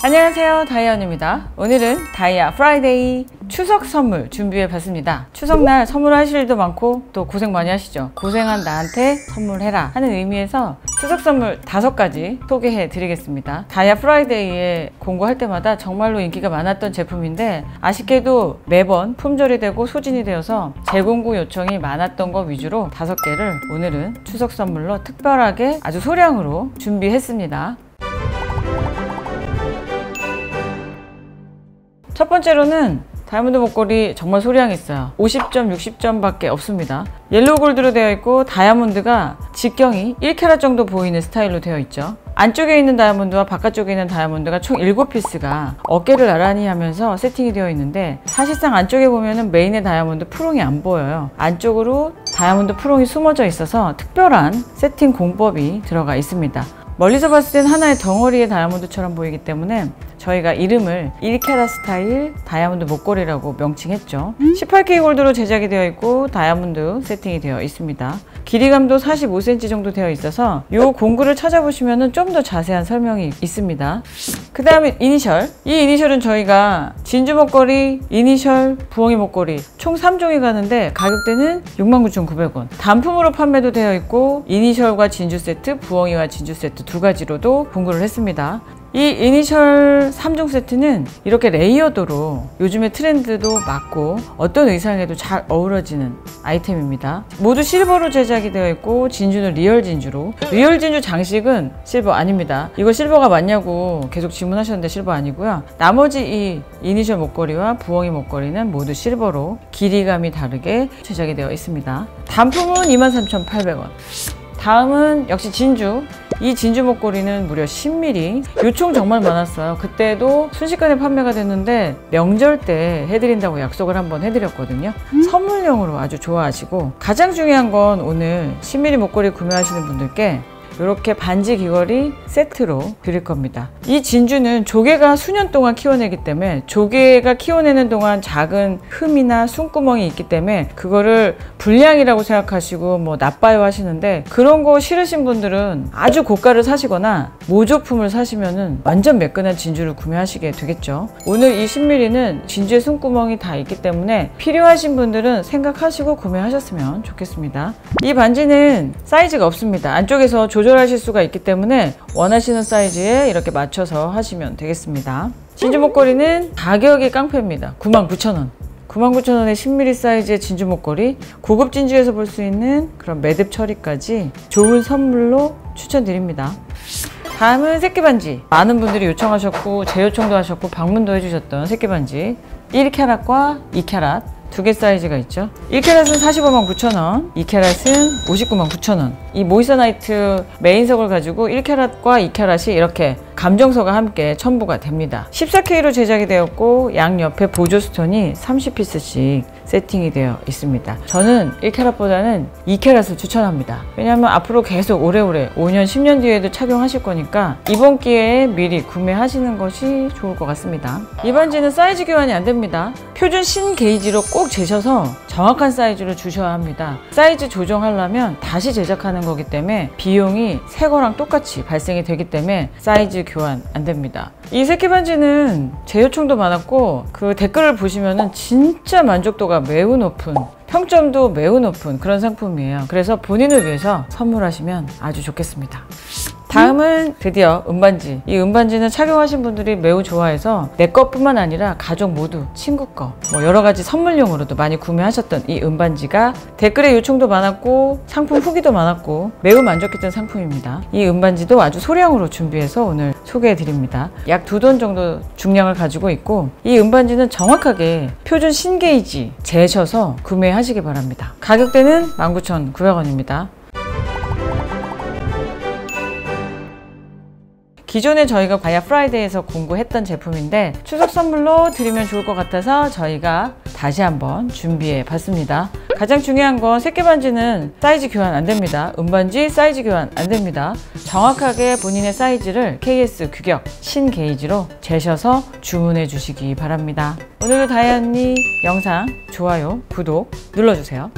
안녕하세요. 다이아언니입니다. 오늘은 다이아 프라이데이 추석 선물 준비해 봤습니다. 추석날 선물하실 일도 많고 또 고생 많이 하시죠? 고생한 나한테 선물해라 하는 의미에서 추석 선물 다섯 가지 소개해 드리겠습니다. 다이아 프라이데이에 공구할 때마다 정말로 인기가 많았던 제품인데 아쉽게도 매번 품절이 되고 소진이 되어서 재공구 요청이 많았던 거 위주로 다섯 개를 오늘은 추석 선물로 특별하게 아주 소량으로 준비했습니다 첫 번째로는 다이아몬드 목걸이 정말 소량이 있어요. 50점 60점 밖에 없습니다. yellow gold로 되어 있고 다이아몬드가 직경이 1캐럿 정도 보이는 스타일로 되어 있죠. 안쪽에 있는 다이아몬드와 바깥쪽에 있는 다이아몬드가 총 7피스가 어깨를 나란히 하면서 세팅이 되어 있는데 사실상 안쪽에 보면은 메인의 다이아몬드 prong이 안 보여요. 안쪽으로 다이아몬드 prong이 숨어져 있어서 특별한 세팅 공법이 들어가 있습니다. 멀리서 봤을 땐 하나의 덩어리의 다이아몬드처럼 보이기 때문에 저희가 이름을 1캐럿 스타일 다이아몬드 목걸이라고 명칭했죠. 18K gold로 제작이 되어 있고 다이아몬드 세팅이 되어 있습니다. 길이감도 45cm 정도 되어 있어서 이 공구를 찾아보시면 좀 더 자세한 설명이 있습니다. 그 다음에 이니셜. 이 이니셜은 저희가 진주 목걸이, 이니셜, 부엉이 목걸이 총 3종이 가는데 가격대는 69,900원. 단품으로 판매도 되어 있고 이니셜과 진주 세트, 부엉이와 진주 세트 두 가지로도 공구를 했습니다 이 이니셜 3종 세트는 이렇게 layered로 요즘의 트렌드도 맞고 어떤 의상에도 잘 어우러지는 아이템입니다. 모두 실버로 제작이 되어 있고 진주는 real 진주로 real 진주 장식은 실버 아닙니다. 이거 실버가 맞냐고 계속 질문하셨는데 실버 아니고요. 나머지 이 이니셜 목걸이와 부엉이 목걸이는 모두 실버로 길이감이 다르게 제작이 되어 있습니다. 단품은 23,800원 다음은 역시 진주 이 진주 목걸이는 무려 10mm 요청 정말 많았어요. 그때도 순식간에 판매가 됐는데 명절 때 해드린다고 약속을 한번 해드렸거든요. 선물용으로 아주 좋아하시고 가장 중요한 건 오늘 10mm 목걸이 구매하시는 분들께 이렇게 반지 귀걸이 세트로 드릴 겁니다. 이 진주는 조개가 수년 동안 키워내기 때문에 조개가 키워내는 동안 작은 흠이나 숨구멍이 있기 때문에 그거를 불량이라고 생각하시고 뭐 나빠요 하시는데 그런 거 싫으신 분들은 아주 고가를 사시거나 모조품을 사시면은 완전 매끈한 진주를 구매하시게 되겠죠. 오늘 이 10mm는 진주의 숨구멍이 다 있기 때문에 필요하신 분들은 생각하시고 구매하셨으면 좋겠습니다. 이 반지는 사이즈가 없습니다. 안쪽에서 조절 조절하실 수가 있기 때문에 원하시는 사이즈에 이렇게 맞춰서 하시면 되겠습니다. 진주 목걸이는 가격이 깡패입니다. 99,000원. 99,000원의 10mm 사이즈의 진주 목걸이 고급 진주에서 볼 수 있는 그런 매듭 처리까지 좋은 선물로 추천드립니다. 다음은 새끼반지 많은 분들이 요청하셨고 재요청도 하셨고 방문도 해주셨던 새끼반지 1캐럿과 2캐럿 두 개 사이즈가 있죠? 1캐럿은 45만 9천원 2캐럿은 59만 9천원. 이 moissanite 메인석을 가지고 1캐럿과 2캐럿이 이렇게 감정서가 함께 첨부가 됩니다. 14K로 제작이 되었고 양 옆에 보조 stone이 30 piece씩 세팅이 되어 있습니다. 저는 1캐럿보다는 2캐럿을 추천합니다. 왜냐하면 앞으로 계속 오래오래 5년 10년 뒤에도 착용하실 거니까 이번 기회에 미리 구매하시는 것이 좋을 것 같습니다. 이 반지는 사이즈 교환이 안 됩니다. 표준 신 게이지로 꼭 재셔서 정확한 사이즈로 주셔야 합니다. 사이즈 조정하려면 다시 제작하는 거기 때문에 비용이 새 거랑 똑같이 발생이 되기 때문에 사이즈 교환 안 됩니다. 이 새끼 반지는 재요청도 많았고 그 댓글을 보시면은 진짜 만족도가 매우 높은 평점도 매우 높은 그런 상품이에요. 그래서 본인을 위해서 선물하시면 아주 좋겠습니다 다음은 드디어 은반지. 이 은반지는 착용하신 분들이 매우 좋아해서 내 것뿐만 아니라 가족 모두 친구 거 뭐 여러 가지 선물용으로도 많이 구매하셨던 이 은반지가 댓글에 요청도 많았고 상품 후기도 많았고 매우 만족했던 상품입니다. 이 은반지도 아주 소량으로 준비해서 오늘 소개해 드립니다. 약 두 돈 정도 중량을 가지고 있고 이 은반지는 정확하게 표준 신게이지 재셔서 구매하시기 바랍니다. 가격대는 19,900원입니다 기존에 저희가 다이아 Friday에서 공구했던 제품인데 추석 선물로 드리면 좋을 것 같아서 저희가 다시 한번 준비해 봤습니다. 가장 중요한 건 새끼 반지는 사이즈 교환 안 됩니다. 은반지 사이즈 교환 안 됩니다. 정확하게 본인의 사이즈를 KS 규격 신 게이지로 재셔서 주문해 주시기 바랍니다. 오늘도 다이언니 영상 좋아요 구독 눌러주세요